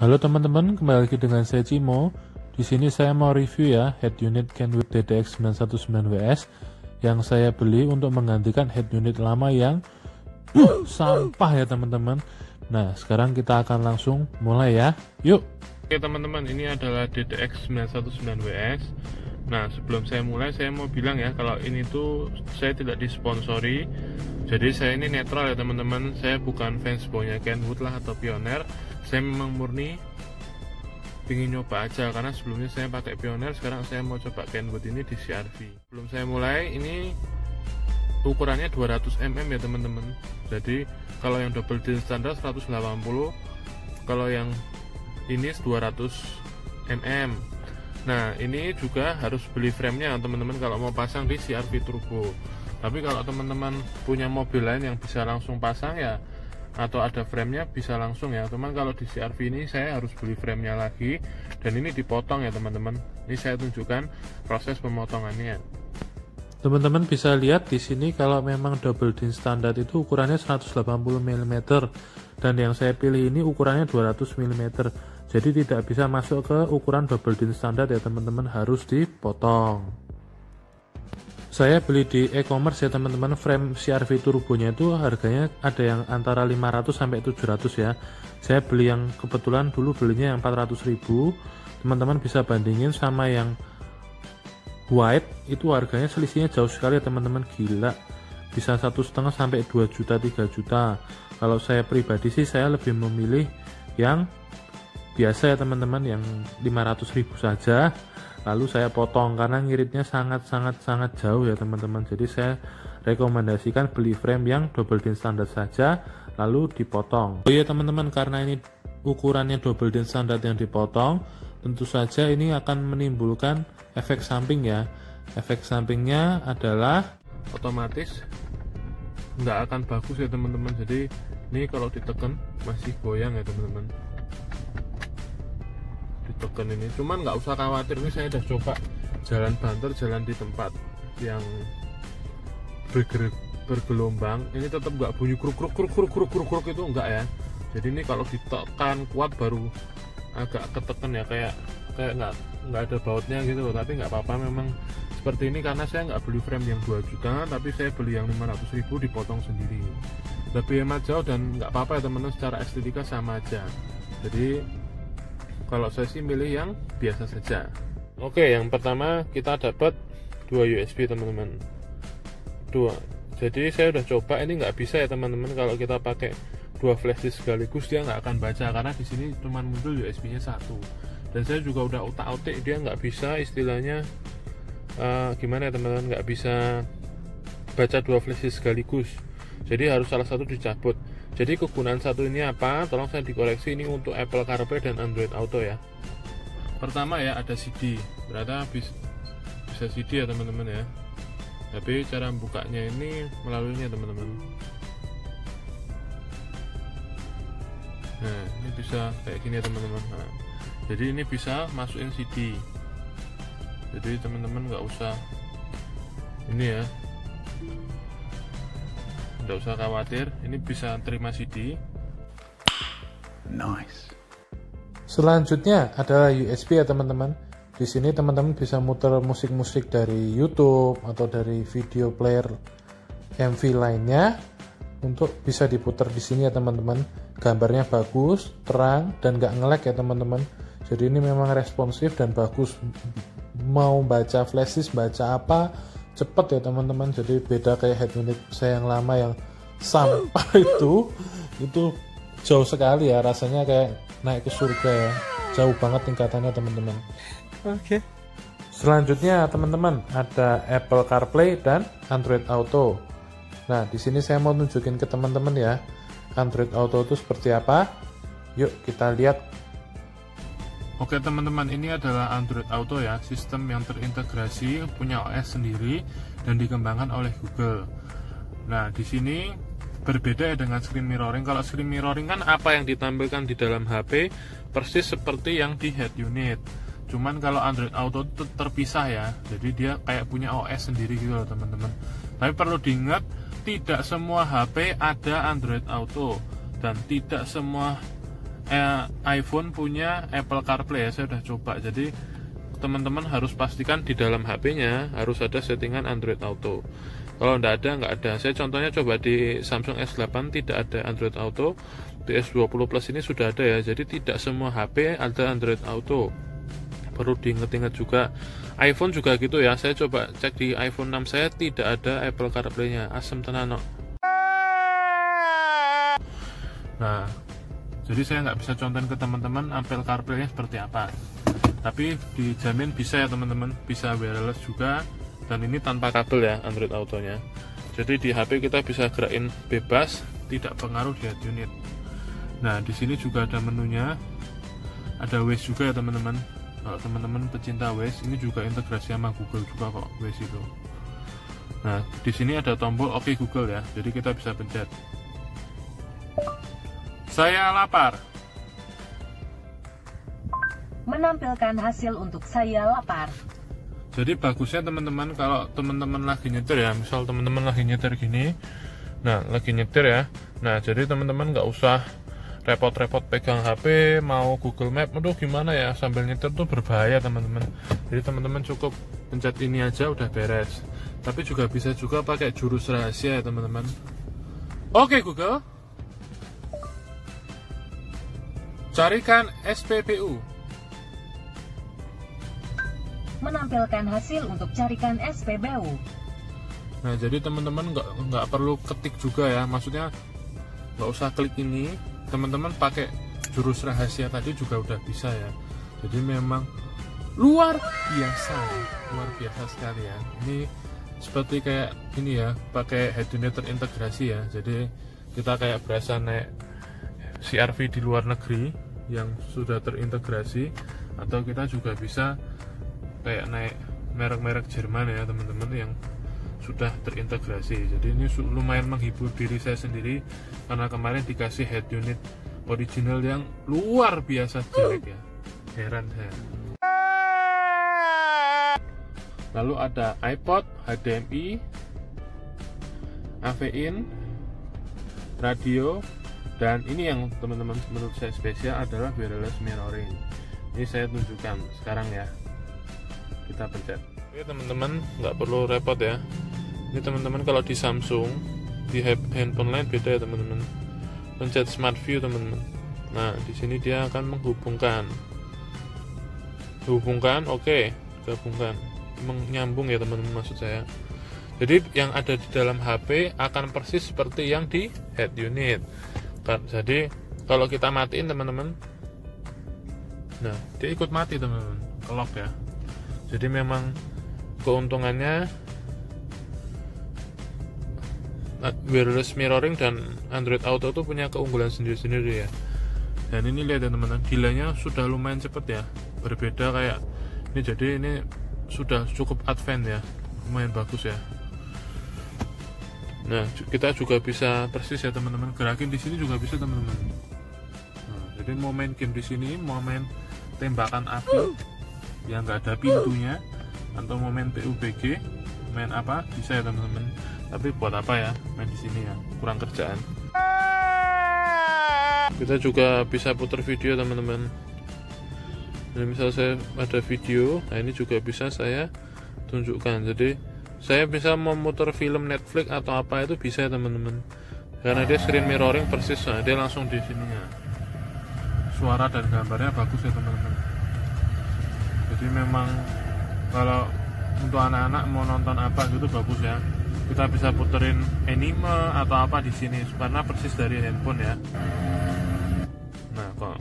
Halo teman-teman, kembali lagi dengan saya Cimo. Di sini saya mau review ya head unit Kenwood DDX 919WS yang saya beli untuk menggantikan head unit lama yang uh, sampah ya teman-teman. Nah, sekarang kita akan langsung mulai ya. Yuk. Oke teman-teman, ini adalah DDX 919WS. Nah, sebelum saya mulai saya mau bilang ya kalau ini tuh saya tidak disponsori. Jadi saya ini netral ya teman-teman. Saya bukan fans boynya Kenwood lah atau Pioneer saya memang murni ingin nyoba aja karena sebelumnya saya pakai Pioneer sekarang saya mau coba Kenwood ini di CRV belum saya mulai ini ukurannya 200 mm ya teman-teman jadi kalau yang double din standar 180 kalau yang ini 200 mm nah ini juga harus beli framenya. Teman-teman kalau mau pasang di CRV turbo. Tapi kalau teman-teman punya mobil lain yang bisa langsung pasang ya atau ada framenya bisa langsung ya. Teman kalau di CRV ini saya harus beli framenya lagi dan ini dipotong ya teman-teman. Ini saya tunjukkan proses pemotongannya. Teman-teman bisa lihat di sini kalau memang double din standar itu ukurannya 180 mm dan yang saya pilih ini ukurannya 200 mm jadi tidak bisa masuk ke ukuran double din standar ya teman-teman. Harus dipotong. Saya beli di e-commerce ya teman-teman. Frame CRV turbonya itu harganya ada yang antara 500 sampai 700 ya. Saya beli yang kebetulan dulu belinya yang 400 ribu. Teman-teman bisa bandingin sama yang white itu harganya selisihnya jauh sekali ya teman-teman. Gila. Bisa satu setengah sampai 2 juta 3 juta. Kalau saya pribadi sih saya lebih memilih yang biasa ya teman-teman yang 500 ribu saja. Lalu saya potong karena ngiritnya sangat-sangat sangat jauh ya teman-teman. Jadi saya rekomendasikan beli frame yang double din standar saja lalu dipotong. Oh iya teman-teman karena ini ukurannya double din standar yang dipotong tentu saja ini akan menimbulkan efek samping ya. Efek sampingnya adalah otomatis nggak akan bagus ya teman-teman. Jadi ini kalau ditekan masih goyang ya teman-teman ditekan ini. Cuman nggak usah khawatir ini saya udah coba jalan banter jalan di tempat yang berger bergelombang. Ini tetap nggak bunyi kruk kruk kruk kruk kruk kruk kruk itu enggak ya. Jadi ini kalau ditekan kuat baru agak ketekan ya kayak kayak nggak nggak ada bautnya gitu loh. Tapi nggak apa-apa memang seperti ini karena saya nggak beli frame yang 2 juta tapi saya beli yang 500 ribu dipotong sendiri. Lebih hemat jauh dan nggak apa-apa ya teman-teman secara estetika sama aja. Jadi kalau saya sih milih yang biasa saja. Oke yang pertama kita dapat dua USB teman-teman. Dua. Jadi saya udah coba ini nggak bisa ya teman-teman. Kalau kita pakai dua flash disk sekaligus dia nggak akan baca karena di sini cuma muncul USB nya satu. Dan saya juga udah utak-utik dia nggak bisa istilahnya uh, gimana ya teman-teman? Nggak bisa baca dua flash disk sekaligus. Jadi harus salah satu dicabut jadi kegunaan satu ini apa? Tolong saya dikoreksi ini untuk Apple CarPlay dan Android Auto ya. Pertama ya ada CD berarti bisa, bisa CD ya teman-teman ya. Tapi cara bukanya ini melalui ini teman-teman. Nah ini bisa kayak gini ya teman-teman. Nah, jadi ini bisa masukin CD jadi teman-teman nggak usah ini ya tidak usah khawatir ini bisa terima CD nice. Selanjutnya adalah USB ya teman-teman. Di sini teman-teman bisa muter musik-musik dari YouTube atau dari video player MV lainnya untuk bisa diputar di sini ya teman-teman. Gambarnya bagus terang dan gak ngelek ya teman-teman. Jadi ini memang responsif dan bagus. Mau baca flashes baca apa cepet ya teman-teman. Jadi beda kayak head unit saya yang lama yang sampah itu. Itu jauh sekali ya rasanya kayak naik ke surga ya. Jauh banget tingkatannya teman-teman. Oke. Okay. selanjutnya teman-teman ada Apple CarPlay dan Android Auto. Nah di sini saya mau tunjukin ke teman-teman ya Android Auto itu seperti apa. Yuk kita lihat Oke teman-teman ini adalah Android Auto ya sistem yang terintegrasi punya OS sendiri dan dikembangkan oleh Google. Nah di sini berbeda ya dengan screen mirroring. Kalau screen mirroring kan apa yang ditampilkan di dalam HP persis seperti yang di head unit. Cuman kalau Android Auto itu terpisah ya. Jadi dia kayak punya OS sendiri gitu loh teman-teman. Tapi perlu diingat tidak semua HP ada Android Auto dan tidak semua eh, iPhone punya Apple CarPlay ya saya udah coba. Jadi teman-teman harus pastikan di dalam HP-nya harus ada settingan Android Auto. Kalau tidak ada nggak ada. Saya contohnya coba di Samsung S8 tidak ada Android Auto. Di S20 Plus ini sudah ada ya. Jadi tidak semua HP ada Android Auto. Perlu diingat-ingat juga. iPhone juga gitu ya. Saya coba cek di iPhone 6 saya tidak ada Apple CarPlay nya asem tenan no. nah jadi saya nggak bisa contohin ke teman-teman Apple CarPlay nya seperti apa. Tapi dijamin bisa ya teman-teman. Bisa wireless juga. Dan ini tanpa kabel ya Android Auto nya jadi di HP kita bisa gerakin bebas tidak pengaruh di head unit. Nah di sini juga ada menunya. Ada Waze juga ya teman-teman. Kalau teman-teman pecinta Waze ini juga integrasi sama Google juga kok Waze itu. Nah di sini ada tombol OK Google ya. Jadi kita bisa pencet saya lapar. Menampilkan hasil untuk saya lapar. Jadi bagusnya teman-teman kalau teman-teman lagi nyetir ya misal teman-teman lagi nyetir gini nah lagi nyetir ya. Nah jadi teman-teman nggak usah repot-repot pegang HP mau Google Map aduh gimana ya sambil nyetir tuh berbahaya teman-teman. Jadi teman-teman cukup pencet ini aja udah beres. Tapi juga bisa juga pakai jurus rahasia ya teman-teman. Oke Google carikan SPBU menampilkan hasil untuk carikan SPBU nah jadi teman-teman nggak nggak perlu ketik juga ya. Maksudnya nggak usah klik ini. Teman-teman pakai jurus rahasia tadi juga udah bisa ya. Jadi memang luar biasa luar biasa sekali ya. Ini seperti kayak ini ya pakai head unit terintegrasi ya. Jadi kita kayak berasa naik CRV di luar negeri yang sudah terintegrasi atau kita juga bisa kayak naik merek-merek Jerman ya teman-teman yang sudah terintegrasi. Jadi ini lumayan menghibur diri saya sendiri karena kemarin dikasih head unit original yang luar biasa jelek ya. Heran saya lalu ada iPod HDMI AV in radio dan ini yang teman-teman menurut saya spesial adalah wireless mirroring. Ini saya tunjukkan sekarang ya. Kita pencet. Oke teman-teman nggak perlu repot ya. Ini teman-teman kalau di Samsung di handphone lain beda ya teman-teman. Pencet Smart View teman-teman. Nah di sini dia akan menghubungkan. Hubungkan oke okay. gabungkan. Menyambung ya teman-teman maksud saya. Jadi yang ada di dalam HP akan persis seperti yang di head unit jadi kalau kita matiin teman-teman nah dia ikut mati teman-teman. Kelok ya. Jadi memang keuntungannya wireless mirroring dan Android Auto tuh punya keunggulan sendiri-sendiri ya. Dan ini lihat ya teman-teman delaynya sudah lumayan cepet ya. Berbeda kayak ini jadi ini sudah cukup advance ya. Lumayan bagus ya nah kita juga bisa persis ya teman-teman. Gerakin di sini juga bisa teman-teman. Nah, jadi mau main game di sini mau main tembakan api yang nggak ada pintunya atau mau main PUBG main apa bisa ya teman-teman. Tapi buat apa ya main di sini ya kurang kerjaan. Kita juga bisa putar video teman-teman. Nah, misal saya ada video nah ini juga bisa saya tunjukkan. Jadi saya bisa memutar film Netflix atau apa itu bisa ya teman-teman. Karena dia screen mirroring persis nah, dia langsung di sininya suara dan gambarnya bagus ya teman-teman. Jadi memang kalau untuk anak-anak mau nonton apa gitu bagus ya. Kita bisa puterin anime atau apa di sini karena persis dari handphone ya. Nah kok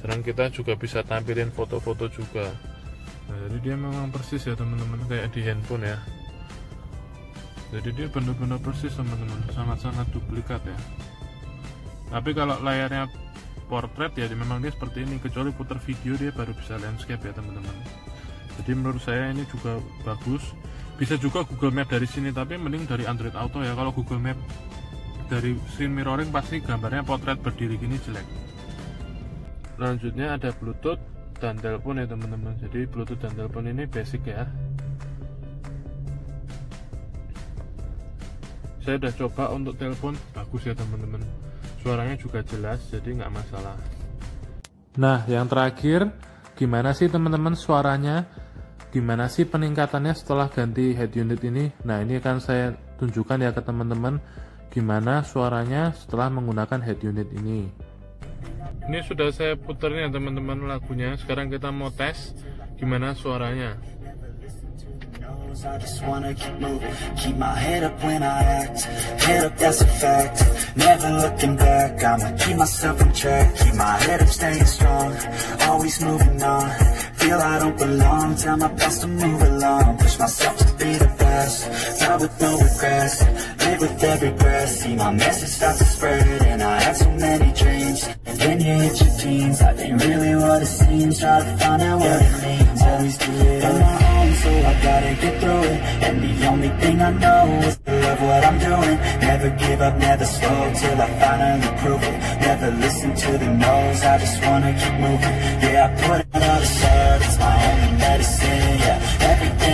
sekarang kita juga bisa tampilin foto-foto juga. Nah, jadi dia memang persis ya teman-teman kayak di handphone ya jadi dia benar-benar persis teman-teman. Sangat-sangat duplikat ya. Tapi kalau layarnya portrait ya memang dia seperti ini. Kecuali putar video dia baru bisa landscape ya teman-teman. Jadi menurut saya ini juga bagus. Bisa juga Google Map dari sini tapi mending dari Android Auto ya. Kalau Google Map dari screen mirroring pasti gambarnya potret berdiri gini jelek. Selanjutnya ada Bluetooth dan telepon ya teman-teman. Jadi Bluetooth dan telepon ini basic ya saya udah coba untuk telepon bagus ya teman-teman suaranya juga jelas jadi nggak masalah Nah, yang terakhir, gimana sih teman-teman suaranya? Gimana sih peningkatannya setelah ganti head unit ini? Nah, ini akan saya tunjukkan ya ke teman-teman gimana suaranya setelah menggunakan head unit ini. Ini sudah saya puterin ya teman-teman lagunya. Sekarang kita mau tes gimana suaranya. I just wanna keep moving. Keep my head up when I act. Head up, that's a fact. Never looking back I'ma keep myself on track. Keep my head up, staying strong. Always moving on. Feel I don't belong. Tell my boss to move along. Push myself to be the best. Die with no regrets Live with every breath See my message start to spread And I had so many dreams. And then you hit your teens Life ain't really what it seems. Try to find out what it means Always do it on my own So I gotta get through it. And the only thing I know is to love what I'm doing. Never give up, never slow Till I finally prove it. Never listen to the no's I just wanna keep moving. Yeah, I put it all aside It's my only medicine,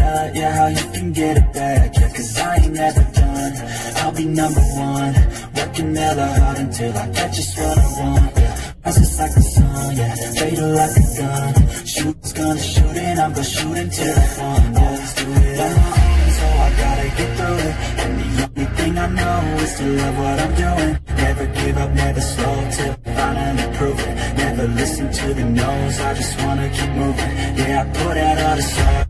you Yeah, how you can get it back Yeah, cause I ain't never done. I'll be number one Working hella hard until I get just what I want Yeah, rises like the sun Yeah, fatal like a gun. Shoot's gonna shoot and I'm gonna shoot until I fall Always do it on my own So I gotta get through it. And the only thing I know Is to love what I'm doing. Never give up, never slow Till finally prove it. Never listen to the no's I just wanna keep moving. Yeah, I put out all the stuff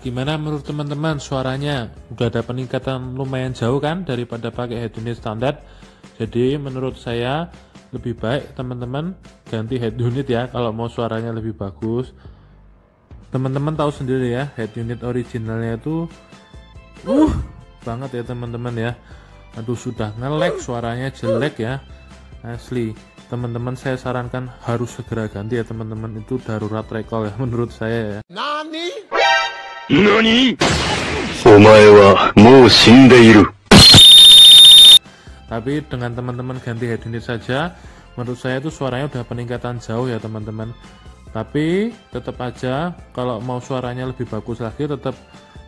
gimana menurut teman-teman suaranya? Udah ada peningkatan lumayan jauh kan daripada pakai head unit standar. Jadi menurut saya lebih baik teman-teman ganti head unit ya kalau mau suaranya lebih bagus. Teman-teman tahu sendiri ya, head unit originalnya itu uh banget ya teman-teman ya. Aduh sudah ngelek suaranya jelek ya. Asli. Teman-teman saya sarankan harus segera ganti ya teman-teman itu darurat recall ya menurut saya ya. 何 tapi dengan teman-teman ganti head unit saja, menurut saya itu suaranya udah peningkatan jauh ya teman-teman. Tapi tetap aja kalau mau suaranya lebih bagus lagi tetap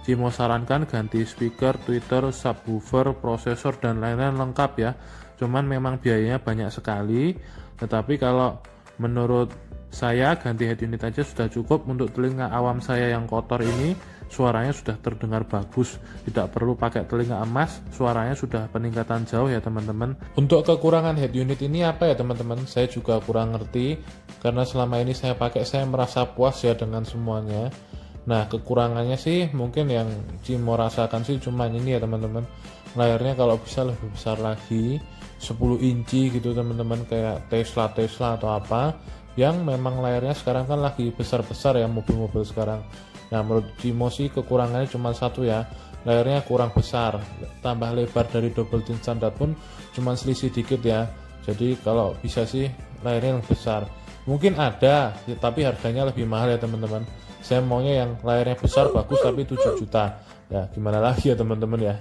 Cimo sarankan ganti speaker, tweeter, subwoofer, prosesor dan lain-lain lengkap ya. Cuman memang biayanya banyak sekali. Tetapi kalau menurut saya ganti head unit aja sudah cukup untuk telinga awam saya yang kotor ini. Suaranya sudah terdengar bagus. Tidak perlu pakai telinga emas. Suaranya sudah peningkatan jauh ya teman-teman. Untuk kekurangan head unit ini apa ya teman-teman? Saya juga kurang ngerti. Karena selama ini saya pakai saya merasa puas ya dengan semuanya. Nah kekurangannya sih mungkin yang Cimo rasakan sih cuma ini ya teman-teman. Layarnya kalau bisa lebih besar lagi. 10 inci gitu teman-teman. Kayak Tesla Tesla atau apa yang memang layarnya sekarang kan lagi besar-besar ya mobil-mobil sekarang. Nah menurut Cimo sih kekurangannya cuma satu ya. Layarnya kurang besar. Tambah lebar dari double tint standar pun cuma selisih dikit ya. Jadi kalau bisa sih layarnya yang besar. Mungkin ada ya, tapi harganya lebih mahal ya teman-teman. Saya maunya yang layarnya besar bagus tapi 7 juta. Ya gimana lagi ya teman-teman ya?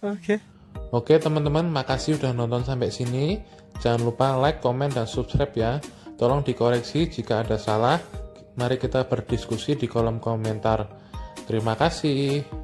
Oke. Oke teman-teman, makasih udah nonton sampai sini. Jangan lupa like, komen, dan subscribe ya. Tolong dikoreksi jika ada salah. Mari kita berdiskusi di kolom komentar. Terima kasih.